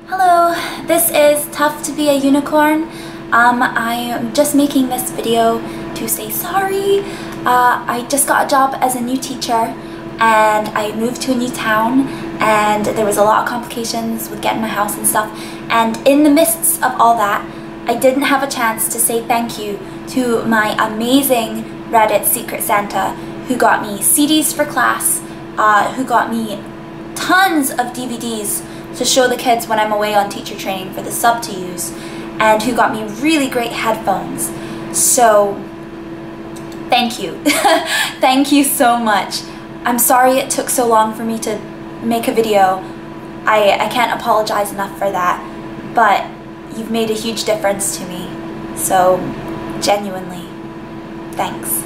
Hello, this is Tough to be a Unicorn. Um, I'm just making this video to say sorry. Uh, I just got a job as a new teacher and I moved to a new town and there was a lot of complications with getting my house and stuff and in the midst of all that I didn't have a chance to say thank you to my amazing Reddit Secret Santa who got me CDs for class, uh, who got me tons of DVDs to show the kids when I'm away on teacher training for the sub to use, and who got me really great headphones. So, thank you. thank you so much. I'm sorry it took so long for me to make a video. I, I can't apologize enough for that, but you've made a huge difference to me. So, genuinely, thanks.